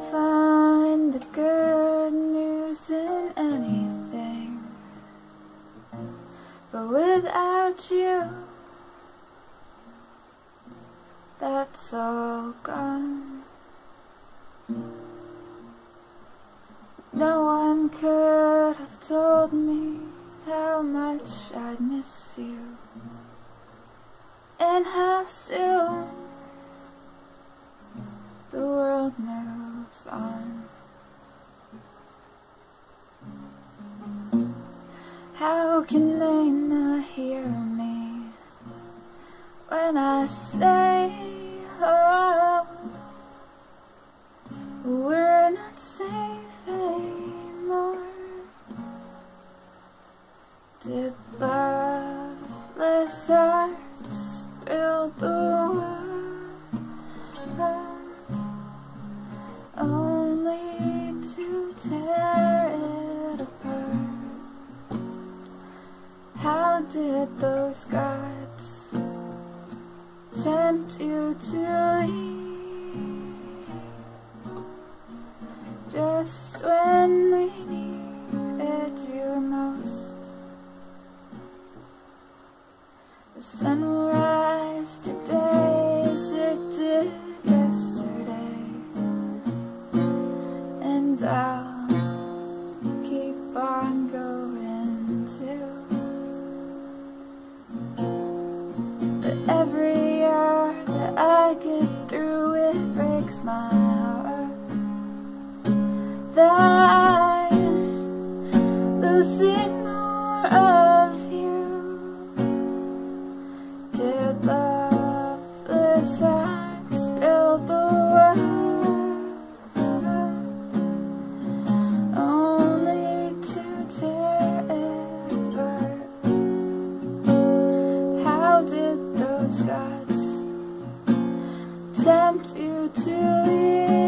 find the good news in anything, but without you, that's all gone. No one could have told me how much I'd miss you and how soon How can they not hear me when I say, oh, we're not safe anymore? Did loveless hearts build the did those gods tempt you to leave just when we needed you most? The sun will rise today as it did yesterday, and I'll that losing more of you. Did loveless hearts build the world only to tear it apart? How did those gods tempt you to